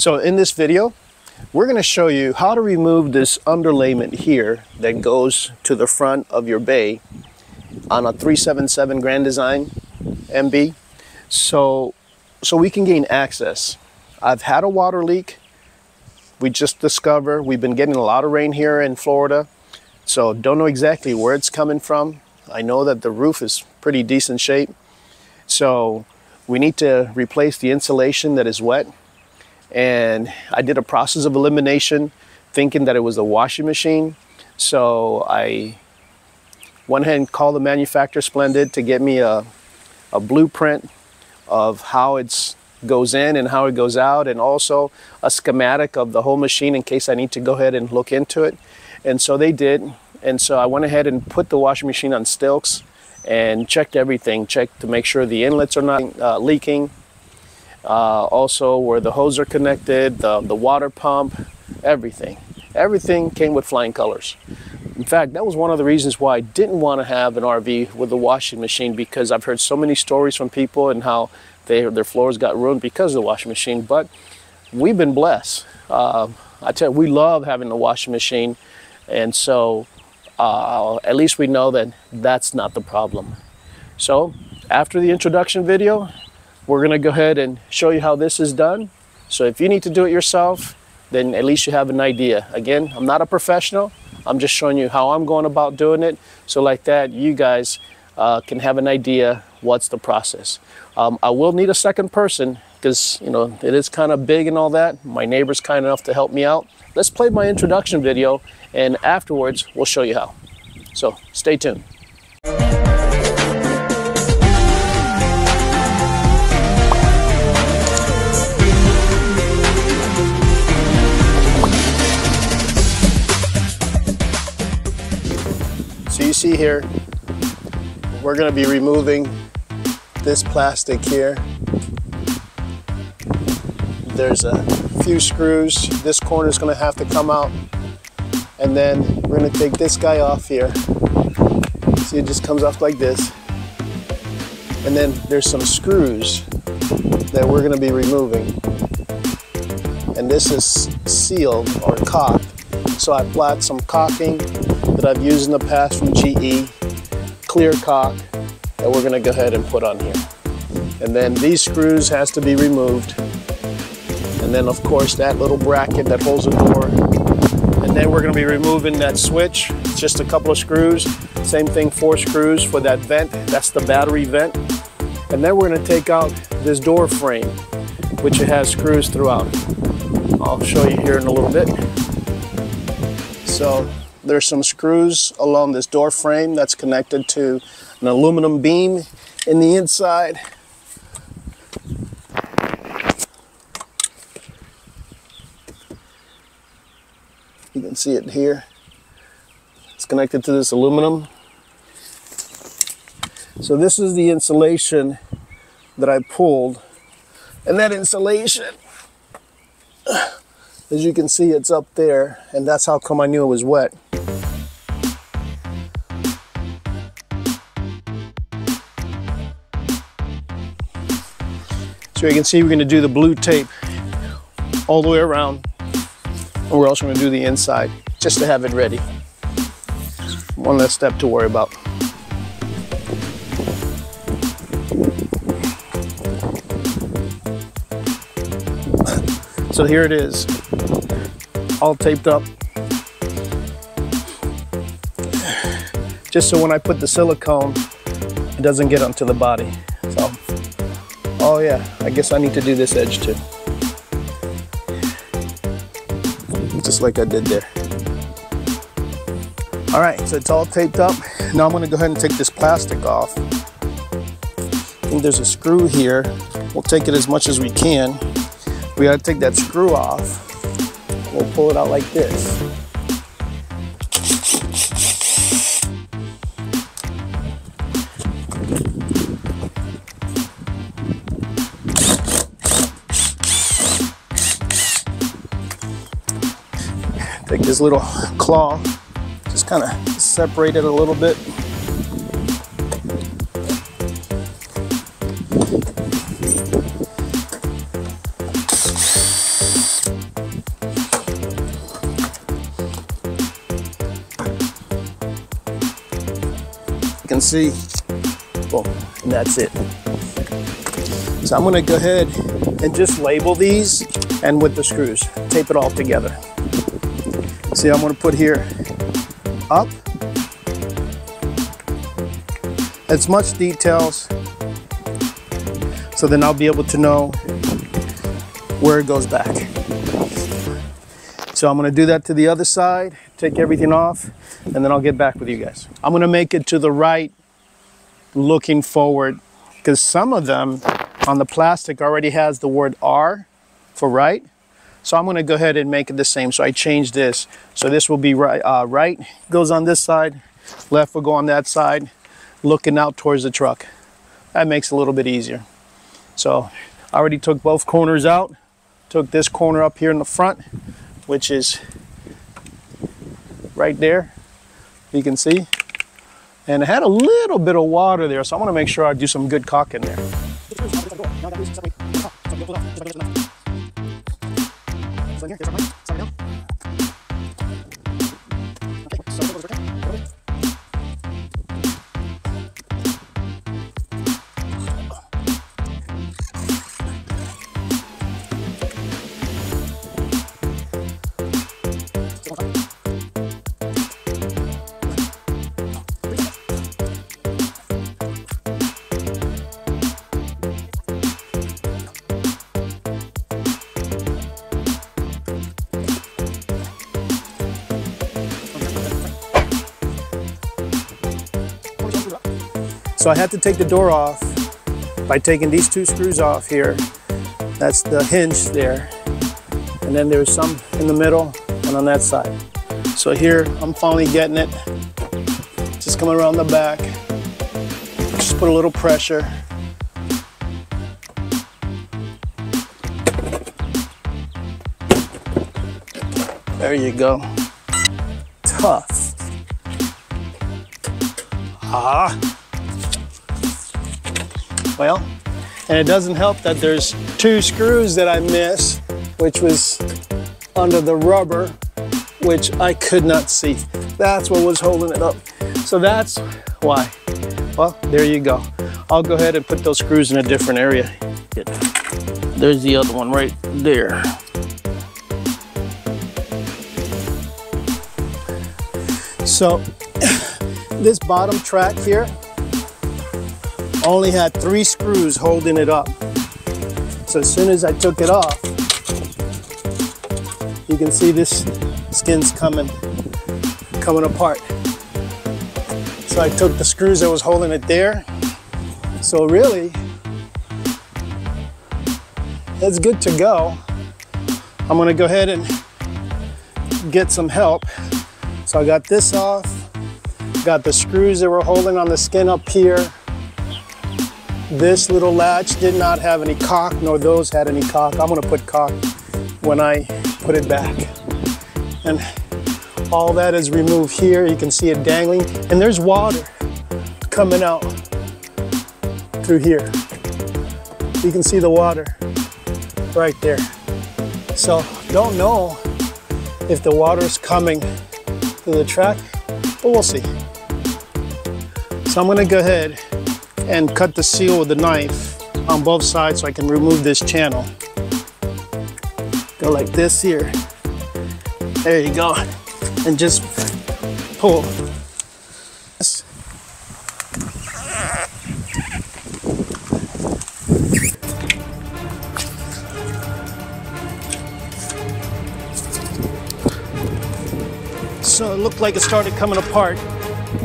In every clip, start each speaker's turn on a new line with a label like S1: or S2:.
S1: So in this video, we're going to show you how to remove this underlayment here that goes to the front of your bay on a 377 Grand Design MB so so we can gain access. I've had a water leak. We just discovered we've been getting a lot of rain here in Florida. So don't know exactly where it's coming from. I know that the roof is pretty decent shape. So we need to replace the insulation that is wet. And I did a process of elimination thinking that it was a washing machine. So I went ahead and called the manufacturer Splendide to get me a, a blueprint of how it goes in and how it goes out and also a schematic of the whole machine in case I need to go ahead and look into it. And so they did. And so I went ahead and put the washing machine on stilts and checked everything, checked to make sure the inlets are not uh, leaking, uh, also where the hose are connected, the, the water pump, everything. Everything came with flying colors. In fact, that was one of the reasons why I didn't want to have an RV with a washing machine because I've heard so many stories from people and how they, their floors got ruined because of the washing machine. But we've been blessed. Uh, I tell you, we love having the washing machine. And so uh, at least we know that that's not the problem. So after the introduction video, we're gonna go ahead and show you how this is done. So if you need to do it yourself, then at least you have an idea. Again, I'm not a professional. I'm just showing you how I'm going about doing it. So like that, you guys uh, can have an idea what's the process. Um, I will need a second person because you know it is kind of big and all that. My neighbor's kind enough to help me out. Let's play my introduction video and afterwards we'll show you how. So stay tuned. See here, we're going to be removing this plastic here. There's a few screws. This corner is going to have to come out. And then we're going to take this guy off here. See, it just comes off like this. And then there's some screws that we're going to be removing. And this is sealed or caulked. So I applied some caulking that I've used in the past from GE, clear caulk that we're gonna go ahead and put on here. And then these screws has to be removed. And then of course that little bracket that holds the door. And then we're gonna be removing that switch, just a couple of screws. Same thing, four screws for that vent, that's the battery vent. And then we're gonna take out this door frame, which it has screws throughout. I'll show you here in a little bit. So there's some screws along this door frame that's connected to an aluminum beam in the inside. You can see it here. It's connected to this aluminum. So this is the insulation that I pulled. And that insulation as you can see, it's up there, and that's how come I knew it was wet. So you can see we're gonna do the blue tape all the way around. And we're also gonna do the inside, just to have it ready. One less step to worry about. So here it is, all taped up. Just so when I put the silicone, it doesn't get onto the body. So, oh yeah, I guess I need to do this edge too. Just like I did there. All right, so it's all taped up. Now I'm gonna go ahead and take this plastic off. I think there's a screw here. We'll take it as much as we can. We gotta take that screw off. We'll pull it out like this. Take this little claw, just kind of separate it a little bit. See, boom, and that's it. So I'm gonna go ahead and just label these and with the screws, tape it all together. See, I'm gonna put here up, as much details, so then I'll be able to know where it goes back. So I'm gonna do that to the other side, take everything off, and then I'll get back with you guys. I'm gonna make it to the right, looking forward, because some of them on the plastic already has the word R for right. So I'm gonna go ahead and make it the same. So I changed this. So this will be right, uh, right goes on this side, left will go on that side, looking out towards the truck. That makes it a little bit easier. So I already took both corners out, took this corner up here in the front, which is right there, you can see. And it had a little bit of water there, so I wanna make sure I do some good caulking there. So I had to take the door off by taking these two screws off here. That's the hinge there. And then there's some in the middle and on that side. So here, I'm finally getting it. Just coming around the back. Just put a little pressure. There you go. Tough. Ah. Well, and it doesn't help that there's two screws that I missed, which was under the rubber, which I could not see. That's what was holding it up. So that's why. Well, there you go. I'll go ahead and put those screws in a different area. There's the other one right there. So this bottom track here, only had three screws holding it up. So as soon as I took it off, you can see this skin's coming, coming apart. So I took the screws that was holding it there. So really, it's good to go. I'm gonna go ahead and get some help. So I got this off, got the screws that were holding on the skin up here, this little latch did not have any caulk, nor those had any caulk. I'm gonna put caulk when I put it back. And all that is removed here. You can see it dangling. And there's water coming out through here. You can see the water right there. So don't know if the water is coming to the track, but we'll see. So I'm gonna go ahead and cut the seal with the knife on both sides so I can remove this channel. Go like this here. There you go. And just pull. So it looked like it started coming apart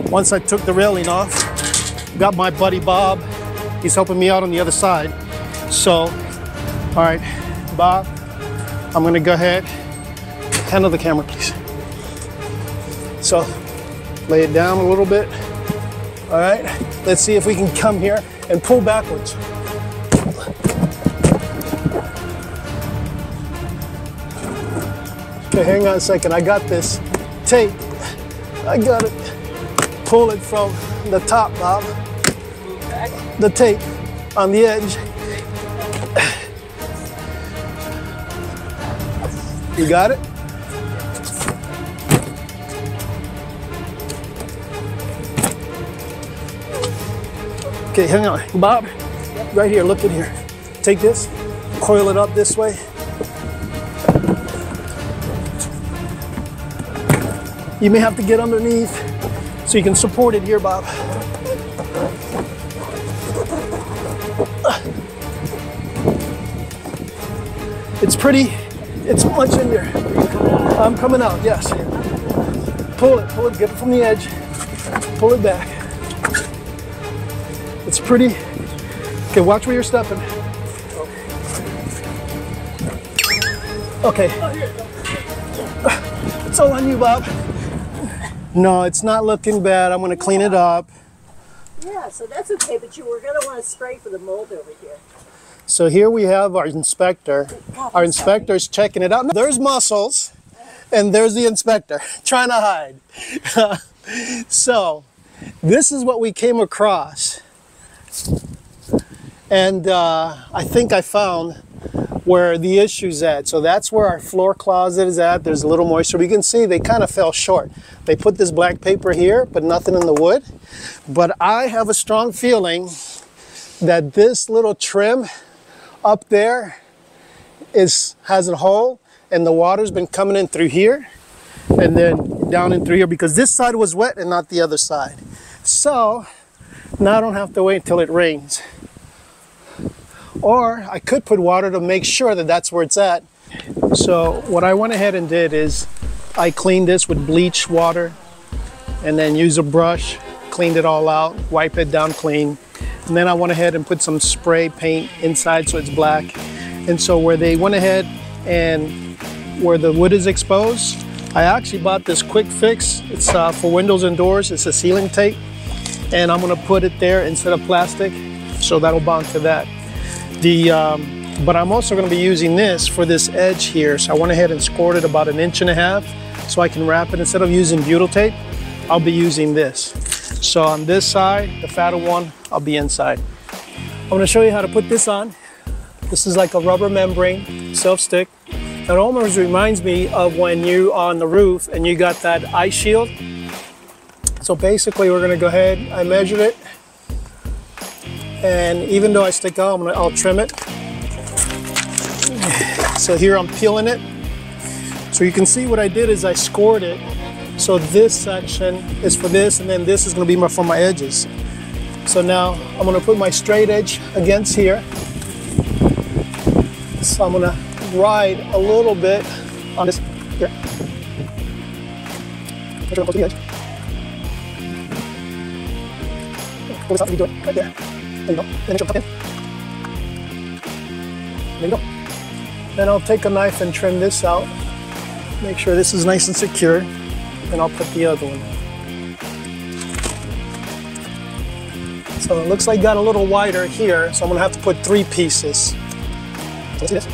S1: once I took the railing off. Got my buddy Bob. He's helping me out on the other side. So, all right, Bob, I'm gonna go ahead, handle the camera, please. So, lay it down a little bit. All right, let's see if we can come here and pull backwards. Okay, hang on a second. I got this tape. I got it. Pull it from the top, Bob the tape on the edge. You got it? Okay, hang on. Bob, right here, look in here. Take this, coil it up this way. You may have to get underneath so you can support it here, Bob. Pretty, it's much in there. I'm coming out, yes. Pull it, pull it, get it from the edge. Pull it back. It's pretty. Okay, watch where you're stepping. Okay. It's all on you, Bob. No, it's not looking bad. I'm gonna clean it up.
S2: Yeah, so that's okay, but you were gonna want to spray for the mold over here.
S1: So here we have our inspector. Our inspector's checking it out. There's muscles, and there's the inspector trying to hide. so this is what we came across. And uh, I think I found where the issue's at. So that's where our floor closet is at. There's a little moisture. We can see they kind of fell short. They put this black paper here, but nothing in the wood. But I have a strong feeling that this little trim up there is has a hole and the water's been coming in through here and then down in through here because this side was wet and not the other side. So now I don't have to wait until it rains. Or I could put water to make sure that that's where it's at. So what I went ahead and did is I cleaned this with bleach water and then use a brush, cleaned it all out, wipe it down clean. And then I went ahead and put some spray paint inside so it's black. And so where they went ahead and where the wood is exposed, I actually bought this quick fix. It's uh, for windows and doors. It's a sealing tape. And I'm gonna put it there instead of plastic. So that'll bond to that. The, um, but I'm also gonna be using this for this edge here. So I went ahead and scored it about an inch and a half so I can wrap it. Instead of using butyl tape, I'll be using this. So on this side, the fatter one, I'll be inside. I'm gonna show you how to put this on. This is like a rubber membrane, self-stick. It almost reminds me of when you on the roof and you got that ice shield. So basically we're gonna go ahead, I measured it. And even though I stick out, I'm gonna, I'll trim it. So here I'm peeling it. So you can see what I did is I scored it. So this section is for this, and then this is gonna be my, for my edges. So now I'm gonna put my straight edge against here. So I'm gonna ride a little bit on this here. Edge. Right there. There you go. Then make sure in. There you go. Then I'll take a knife and trim this out. Make sure this is nice and secure. And I'll put the other one. So it looks like got a little wider here, so I'm gonna have to put three pieces. Let's see this.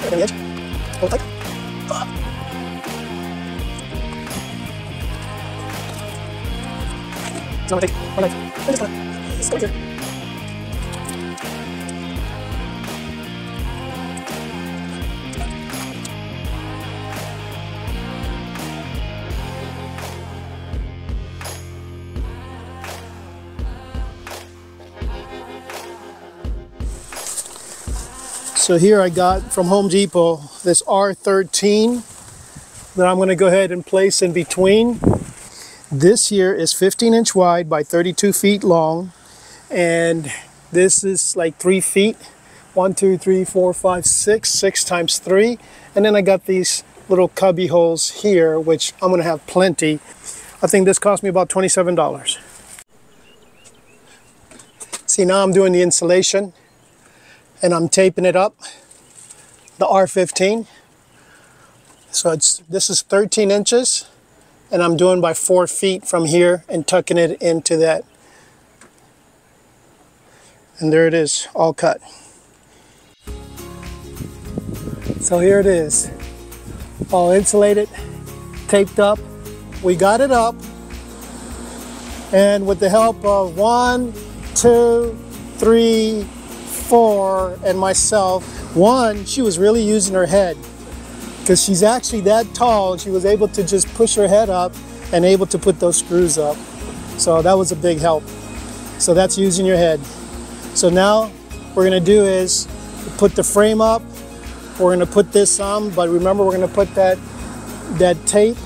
S1: Right on the edge. Hold tight. Ah. So I'm gonna take one and just gonna squeeze here. So here I got from Home Depot this R13 that I'm going to go ahead and place in between. This here is 15 inch wide by 32 feet long and this is like three feet. One, two, three, four, five, six, six times three. And then I got these little cubby holes here, which I'm going to have plenty. I think this cost me about $27. See, now I'm doing the insulation and I'm taping it up, the R15. So it's this is 13 inches and I'm doing by four feet from here and tucking it into that. And there it is, all cut. So here it is, all insulated, taped up. We got it up and with the help of one, two, three, four, and myself, one, she was really using her head because she's actually that tall. She was able to just push her head up and able to put those screws up. So that was a big help. So that's using your head. So now what we're gonna do is put the frame up. We're gonna put this on, but remember we're gonna put that, that tape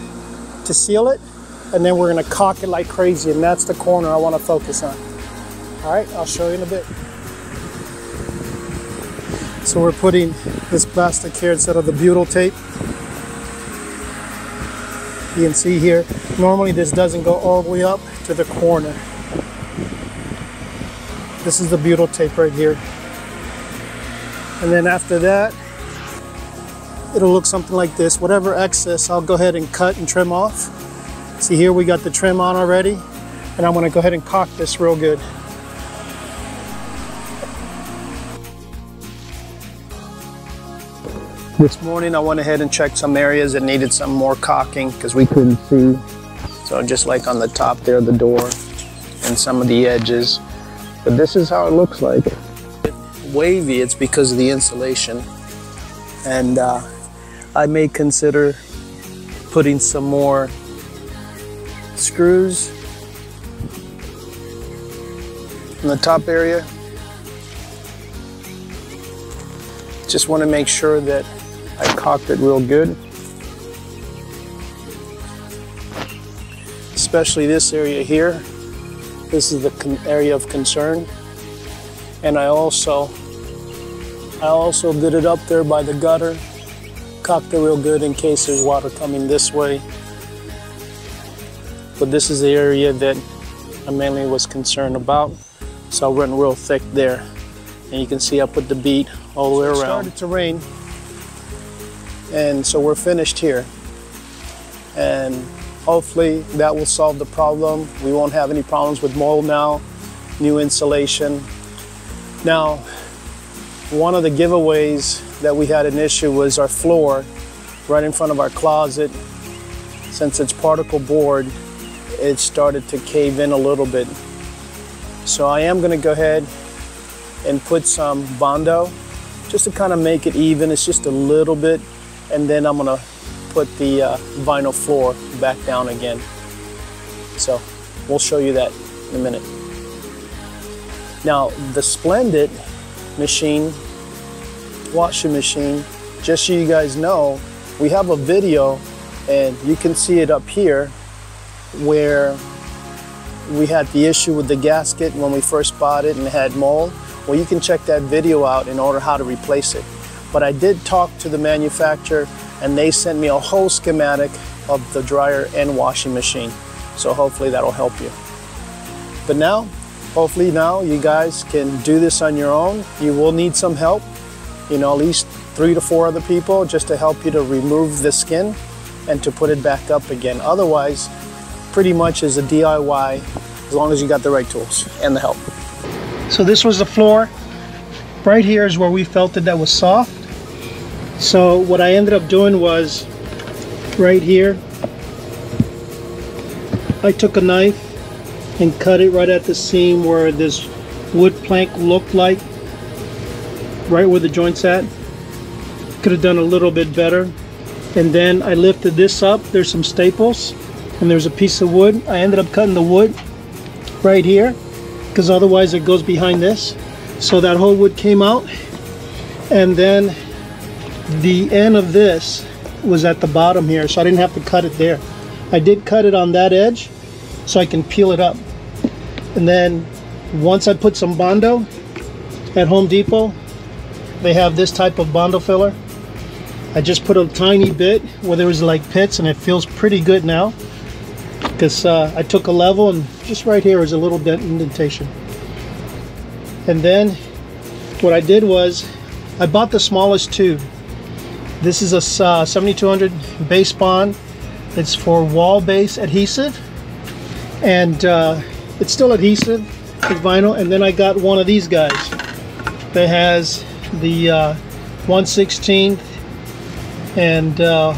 S1: to seal it, and then we're gonna caulk it like crazy, and that's the corner I wanna focus on. All right, I'll show you in a bit. So we're putting this plastic here instead of the butyl tape. You can see here, normally this doesn't go all the way up to the corner. This is the butyl tape right here. And then after that, it'll look something like this. Whatever excess, I'll go ahead and cut and trim off. See here, we got the trim on already. And I'm gonna go ahead and caulk this real good. This morning I went ahead and checked some areas that needed some more caulking because we couldn't see. So just like on the top there, the door and some of the edges. But this is how it looks like. Wavy, it's because of the insulation. And uh, I may consider putting some more screws in the top area. Just want to make sure that I caulked it real good. Especially this area here. This is the area of concern. And I also, I also did it up there by the gutter. Caulked it real good in case there's water coming this way. But this is the area that I mainly was concerned about. So I went real thick there. And you can see I put the bead all the way around. It started to rain and so we're finished here. And hopefully that will solve the problem. We won't have any problems with mold now, new insulation. Now, one of the giveaways that we had an issue was our floor right in front of our closet. Since it's particle board, it started to cave in a little bit. So I am gonna go ahead and put some Bondo just to kind of make it even. It's just a little bit and then I'm gonna put the uh, vinyl floor back down again. So we'll show you that in a minute. Now the Splendide machine, washing machine, just so you guys know, we have a video and you can see it up here where we had the issue with the gasket when we first bought it and it had mold. Well, you can check that video out in order how to replace it. But I did talk to the manufacturer and they sent me a whole schematic of the dryer and washing machine. So hopefully that'll help you. But now, hopefully now you guys can do this on your own. You will need some help, you know, at least three to four other people just to help you to remove the skin and to put it back up again. Otherwise, pretty much is a DIY as long as you got the right tools and the help. So this was the floor. Right here is where we felt that that was soft. So what I ended up doing was right here I took a knife and cut it right at the seam where this wood plank looked like right where the joints at. Could have done a little bit better. And then I lifted this up. There's some staples and there's a piece of wood. I ended up cutting the wood right here because otherwise it goes behind this. So that whole wood came out. And then the end of this was at the bottom here so I didn't have to cut it there. I did cut it on that edge so I can peel it up. And then once I put some Bondo at Home Depot they have this type of Bondo filler. I just put a tiny bit where there was like pits and it feels pretty good now. Because uh, I took a level and just right here is a little dent indentation. And then what I did was I bought the smallest tube this is a uh, 7200 base bond. It's for wall base adhesive. And uh, it's still adhesive with vinyl. And then I got one of these guys that has the uh, 116th and uh,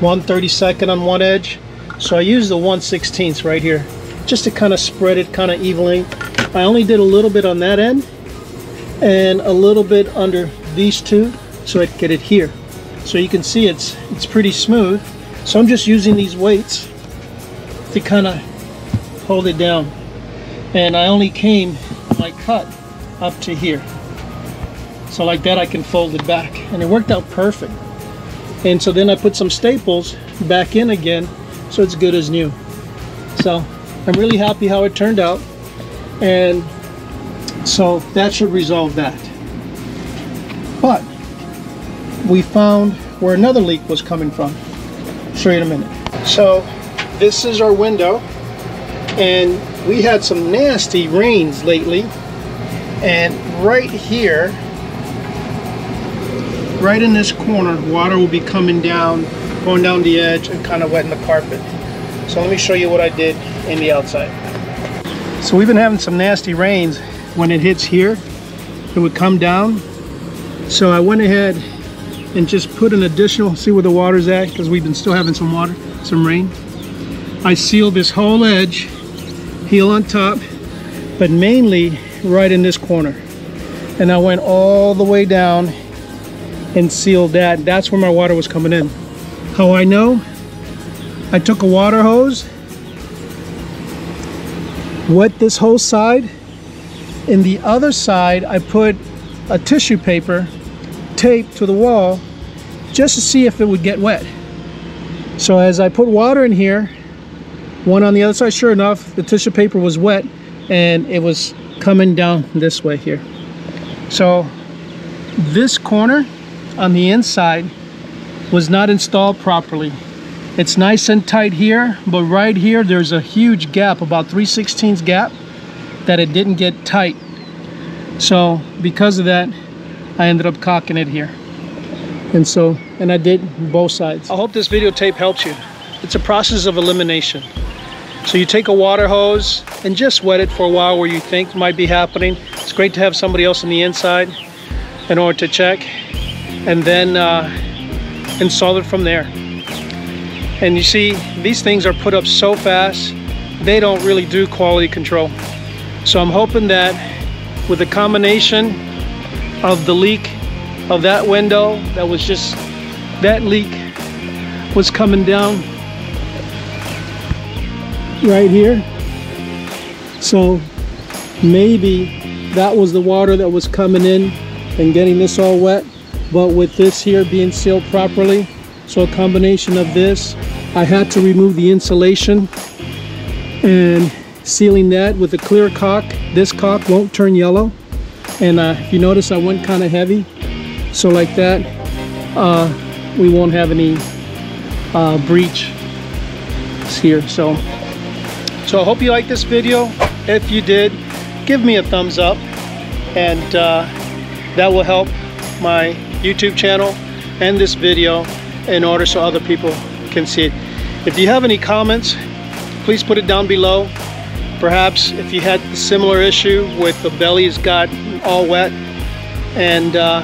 S1: 132nd on one edge. So I use the 116th right here just to kind of spread it kind of evenly. I only did a little bit on that end and a little bit under these two so I get it here. So you can see it's it's pretty smooth. So I'm just using these weights to kind of hold it down. And I only came my cut up to here. So like that I can fold it back. And it worked out perfect. And so then I put some staples back in again so it's good as new. So I'm really happy how it turned out. And so that should resolve that. But we found where another leak was coming from. I'll show you in a minute. So this is our window and we had some nasty rains lately and right here right in this corner water will be coming down going down the edge and kind of wetting the carpet so let me show you what I did in the outside so we've been having some nasty rains when it hits here it would come down so I went ahead and just put an additional see where the water's at because we've been still having some water some rain. I sealed this whole edge heel on top but mainly right in this corner. And I went all the way down and sealed that. That's where my water was coming in. How I know? I took a water hose wet this whole side. In the other side I put a tissue paper taped to the wall just to see if it would get wet. So as I put water in here one on the other side sure enough the tissue paper was wet and it was coming down this way here. So this corner on the inside was not installed properly. It's nice and tight here but right here there's a huge gap about 3 16 gap that it didn't get tight. So because of that I ended up caulking it here and so and I did both sides I hope this videotape helps you it's a process of elimination so you take a water hose and just wet it for a while where you think might be happening. It's great to have somebody else on the inside in order to check and then uh, install it from there. And you see, these things are put up so fast, they don't really do quality control. So I'm hoping that with the combination of the leak of that window that was just, that leak was coming down right here. So maybe that was the water that was coming in and getting this all wet. But with this here being sealed properly so a combination of this I had to remove the insulation and sealing that with a clear caulk. This caulk won't turn yellow and uh, if you notice I went kind of heavy so like that uh, we won't have any uh, breach here so so I hope you liked this video. If you did, give me a thumbs up and uh, that will help my YouTube channel and this video in order so other people can see it. If you have any comments, please put it down below. Perhaps if you had a similar issue with the bellies got all wet and uh,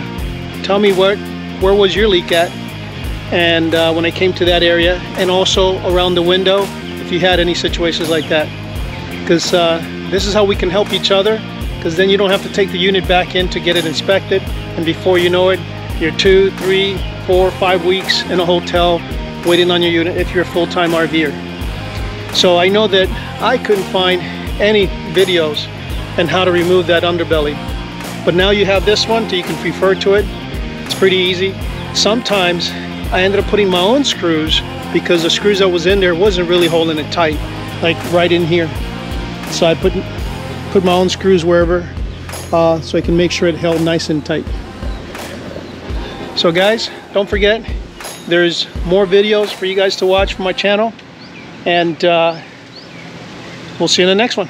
S1: tell me what where was your leak at? And uh, when I came to that area and also around the window if you had any situations like that. Because uh, this is how we can help each other because then you don't have to take the unit back in to get it inspected. And before you know it you're two three four five weeks in a hotel waiting on your unit if you're a full-time RVer so I know that I couldn't find any videos on how to remove that underbelly but now you have this one so you can refer to it it's pretty easy sometimes I ended up putting my own screws because the screws that was in there wasn't really holding it tight, like right in here. So I put put my own screws wherever uh, so I can make sure it held nice and tight. So guys, don't forget, there's more videos for you guys to watch from my channel and uh, we'll see you in the next one.